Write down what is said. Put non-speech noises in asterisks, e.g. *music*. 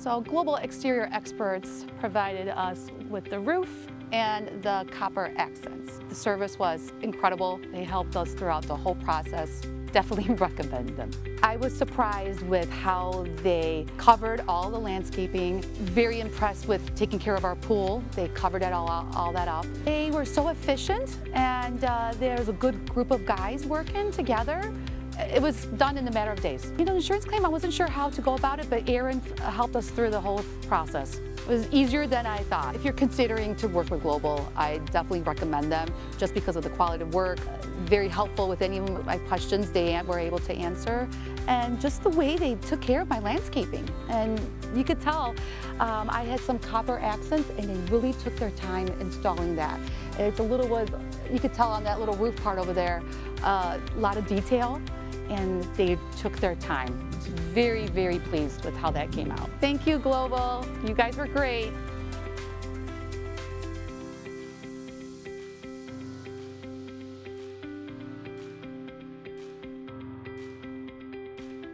So Global Exterior Experts provided us with the roof and the copper accents. The service was incredible. They helped us throughout the whole process. Definitely *laughs* recommend them. I was surprised with how they covered all the landscaping. Very impressed with taking care of our pool. They covered it all, all that up. They were so efficient and uh, there's a good group of guys working together it was done in a matter of days. You know, insurance claim, I wasn't sure how to go about it, but Aaron helped us through the whole process. It was easier than I thought. If you're considering to work with Global, I definitely recommend them just because of the quality of work, very helpful with any of my questions they were able to answer, and just the way they took care of my landscaping. And you could tell um, I had some copper accents and they really took their time installing that. It's a little was, you could tell on that little roof part over there, uh, a lot of detail and they took their time. Very, very pleased with how that came out. Thank you, Global. You guys were great.